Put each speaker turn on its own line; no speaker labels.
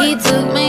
He took me.